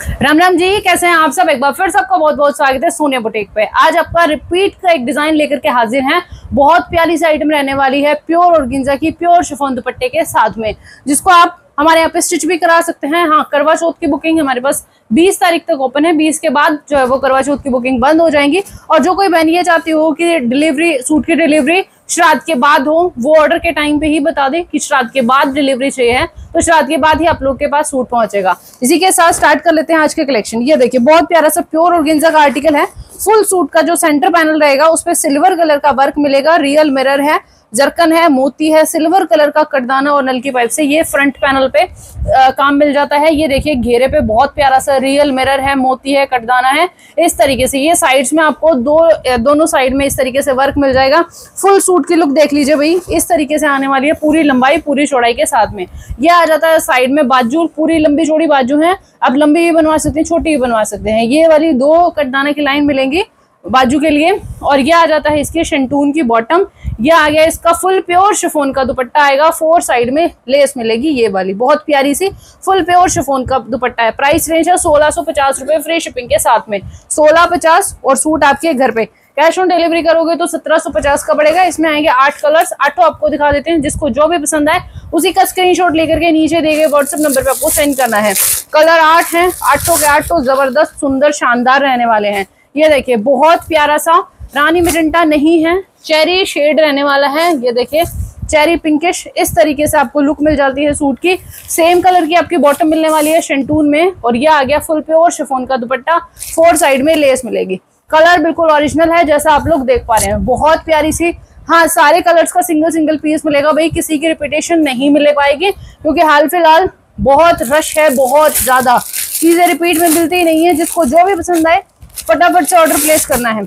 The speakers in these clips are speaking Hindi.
राम राम जी, कैसे हैं आप सब? एक बार फिर सबका बहुत बहुत स्वागत है सोनिया बुटीक पे। आज आपका रिपीट का एक डिज़ाइन लेकर के हाजिर हैं। बहुत प्यारी सी आइटम रहने वाली है प्योर और गिंजा की प्योर शिफोन दुपट्टे के साथ में। जिसको आप हमारे यहाँ पे स्टिच भी करा सकते हैं। हाँ करवा चौथ की बुकिंग हमारे पास 20 तारीख तक ओपन है। 20 के बाद जो है वो करवा चौथ की बुकिंग बंद हो जाएँगी। और जो कोई बहन ये चाहती हो कि डिलीवरी सूट की डिलीवरी श्राद्ध के बाद हो, वो ऑर्डर के टाइम पे ही बता दें कि श्राद्ध के बाद डिलीवरी चाहिए है तो श्राद्ध के बाद ही आप लोग के पास सूट पहुंचेगा। इसी के साथ स्टार्ट कर लेते हैं आज के कलेक्शन ये देखिए, बहुत प्यारा सा प्योर और का आर्टिकल है। फुल सूट का जो सेंटर पैनल रहेगा, उस पर सिल्वर कलर का वर्क मिलेगा रियल मिरर है। जरकन है मोती है सिल्वर कलर का कटदाना और नल की पाइप से ये फ्रंट पैनल पे आ, काम मिल जाता है। ये देखिए घेरे पे बहुत प्यारा सा रियल मिरर है मोती है कटदाना है। इस तरीके से ये साइड्स में आपको दो दोनों साइड में इस तरीके से वर्क मिल जाएगा। फुल सूट की लुक देख लीजिए भाई। इस तरीके से आने वाली है पूरी लंबाई पूरी चौड़ाई के साथ में। ये आ जाता है साइड में बाजू पूरी लंबी चौड़ी बाजू है। आप लंबी भी बनवा सकते हैं छोटी भी बनवा सकते हैं। ये वाली दो कटदाना की लाइन मिलेंगी। बाजू के लिए। और ये आ जाता है इसके शंटून की बॉटम ये आ गया इसका फुल प्योर शिफोन का दुपट्टा आएगा। फोर साइड में लेस मिलेगी ये वाली। बहुत प्यारी सी फुल प्योर शिफोन का दुपट्टा है। प्राइस रेंज है सोलह सौ पचास रुपए फ्री शिपिंग के साथ में। सोलह पचास और सूट आपके घर पे। कैश ऑन डिलीवरी करोगे तो सत्रह सौ पचास का पड़ेगा। इसमें आएँगे आठ कलर्स आठों आपको दिखा देते हैं। जिसको जो भी पसंद आए, उसी का स्क्रीनशॉट लेकर के नीचे दिए गए व्हाट्सएप नंबर पे आपको सेंड करना है। कलर आठ है। आठों के आठों ज़बरदस्त, सुंदर, शानदार रहने वाले हैं। ये देखिए, बहुत प्यारा सा रानी मिजंटा नहीं है, चेरी शेड रहने वाला है। ये देखिए, चेरी पिंकिश, इस तरीके से आपको लुक मिल जाती है सूट की। सेम कलर की आपकी बॉटम मिलने वाली है शेंटून में, और ये आ गया फुल प्योर शिफोन का दुपट्टा। फोर साइड में लेस मिलेगी। कलर बिल्कुल ओरिजिनल है, जैसा आप लोग देख पा रहे हैं। बहुत प्यारी सी हाँ सारे कलर्स का सिंगल सिंगल पीस मिलेगा। भाई किसी की रिपीटेशन नहीं मिले पाएगी, क्योंकि हाल फ़िलहाल बहुत रश है, बहुत ज़्यादा। चीज़ें रिपीट में मिलती ही नहीं है, जिसको जो भी पसंद आए फटाफट से ऑर्डर प्लेस करना है।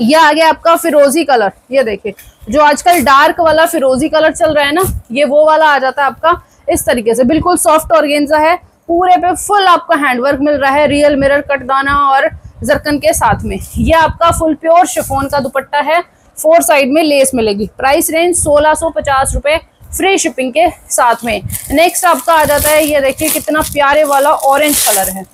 यह आ गया आपका फिरोजी कलर ये देखिए जो आजकल डार्क वाला फिरोजी कलर चल रहा है ना, ये वो वाला आ जाता है आपका इस तरीके से। बिल्कुल सॉफ्ट ऑर्गेन्जा है, पूरे पे फुल आपका हैंडवर्क मिल रहा है रियल मिरर कटदाना और जरकन के साथ में। ये आपका फुल प्योर शिफोन का दुपट्टा है फोर साइड में लेस मिलेगी। प्राइस रेंज सोलह सौ पचास रुपए फ्री शिपिंग के साथ में। नेक्स्ट आपका आ जाता है, ये देखिए कितना प्यारे वाला ऑरेंज कलर है।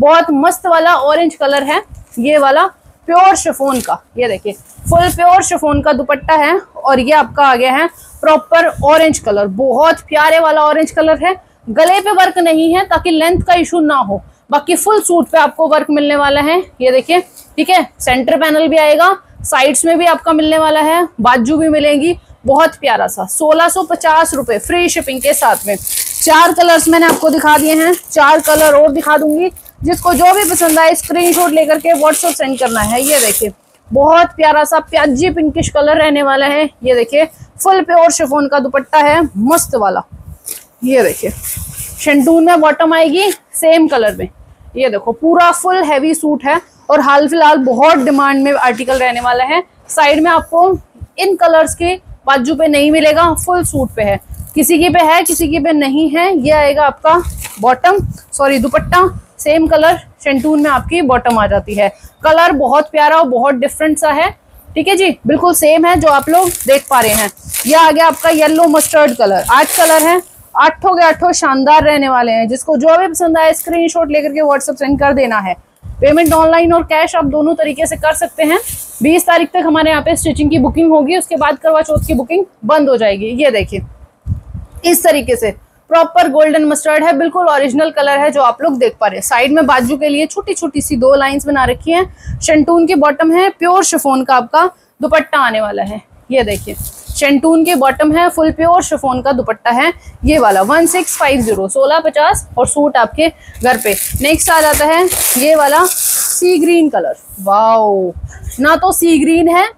बहुत मस्त वाला ऑरेंज कलर है, ये वाला प्योर शिफोन का, ये देखिए फुल प्योर शिफोन का दुपट्टा है और ये आपका आ गया है प्रॉपर ऑरेंज कलर बहुत प्यारे वाला ऑरेंज कलर है, गले पे वर्क नहीं है ताकि लेंथ का इशू ना हो, बाकी फुल सूट पे आपको वर्क मिलने वाला है, ये देखिए, ठीक है सेंटर पैनल भी आएगा साइड्स में भी आपका मिलने वाला है, बाजू भी मिलेंगी, बहुत प्यारा सा, सोलह सौ पचास रुपए फ्री शिपिंग के साथ में। चार कलर्स मैंने आपको दिखा दिए हैं, चार कलर और दिखा दूँगी जिसको जो भी पसंद आए स्क्रीनशॉट लेकर के व्हाट्सअप सेंड करना है। ये देखिए, बहुत प्यारा सा प्याजी पिंकिश कलर रहने वाला है। ये देखिए फुल प्योर शिफोन का दुपट्टा है, मस्त वाला। ये देखिए शेंटून में बॉटम आएगी सेम कलर में। ये देखो, पूरा फुल हैवी सूट है और हाल फ़िलहाल बहुत डिमांड में आर्टिकल रहने वाला है। साइड में आपको इन कलर्स के बाजू पे नहीं मिलेगा फुल सूट पे है। किसी की पे है, किसी की पे नहीं है, ये आएगा आपका बॉटम सॉरी दुपट्टा। सेम कलर शेंटून में आपकी बॉटम आ जाती है। कलर बहुत प्यारा और बहुत डिफरेंट सा है। ठीक है जी? बिल्कुल सेम है जो आप लोग देख पा रहे हैं। ये आ गया आपका येलो मस्टर्ड कलर आठ कलर है। आठों के आठों शानदार रहने वाले हैं। जिसको जो भी पसंद आए स्क्रीनशॉट लेकर के व्हाट्सएप सेंड कर देना है। पेमेंट ऑनलाइन और कैश आप दोनों तरीके से कर सकते हैं। 20 तारीख तक हमारे यहाँ पे स्टिचिंग की बुकिंग होगी। उसके बाद करवा चौथ की बुकिंग बंद हो जाएगी। ये देखिए। इस तरीके से। प्रॉपर गोल्डन मस्टर्ड है, बिल्कुल ओरिजिनल कलर है जो आप लोग देख पा रहे हैं। साइड में बाजू के लिए छोटी छोटी सी दो लाइंस बना रखी हैं। शंटून की बॉटम है प्योर शिफोन का आपका दुपट्टा आने वाला है। ये देखिए शेंटून के बॉटम है फुल प्योर शिफोन का दुपट्टा है। ये वाला वन सिक्स फाइव ज़ीरो सोलह पचास और सूट आपके घर पे। नेक्स्ट आ जाता है, ये वाला सी ग्रीन कलर वाओ ना तो सी ग्रीन है,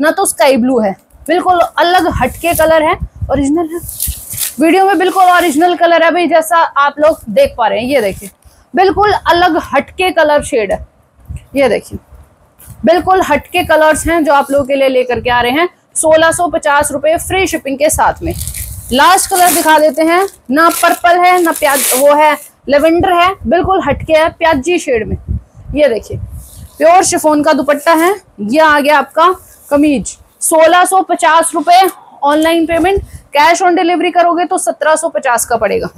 ना तो स्काई ब्लू है। बिल्कुल अलग हटके कलर है ओरिजिनल है। वीडियो में बिल्कुल ओरिजिनल कलर है भाई, जैसा आप लोग देख पा रहे हैं। ये देखिए, बिल्कुल अलग हटके कलर शेड है। ये देखिए, बिल्कुल हटके कलर्स हैं जो आप लोगों के लिए लेकर के आ रहे हैं। सोलह सौ पचास रुपए फ्री शिपिंग के साथ में। लास्ट कलर दिखा देते हैं। ना पर्पल है, ना प्याज, वो है लेवेंडर है, बिल्कुल हटके है, प्याजी शेड में। ये देखिए प्योर शिफोन का दुपट्टा है। ये आ गया आपका कमीज। सोलह सौ पचास रुपए online payment cash on delivery करोगे तो सत्रह सौ पचास का पड़ेगा।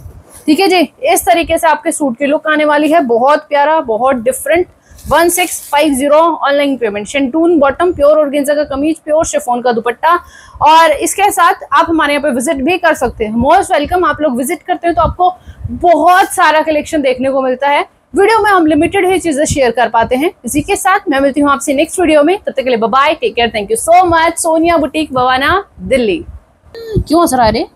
ठीक है जी? इस तरीके से आपके सूट की लुक आने वाली है। बहुत प्यारा, बहुत different one six five zero online payment शेंटून bottom pure और का कमीज प्योर शेफोन का दुपट्टा। और इसके साथ आप हमारे यहाँ पे विज़िट भी कर सकते हैं। मोस्ट वेलकम आप लोग विज़िट करते हैं तो आपको बहुत सारा कलेक्शन देखने को मिलता है। वीडियो में हम लिमिटेड ही चीज़ें शेयर कर पाते हैं। इसी के साथ मैं मिलती हूँ आपसे नेक्स्ट वीडियो में। तब तक के लिए bye take care thank you so much Sonia boutique, Bawana, Delhi. क्यों हंस रहा है रहे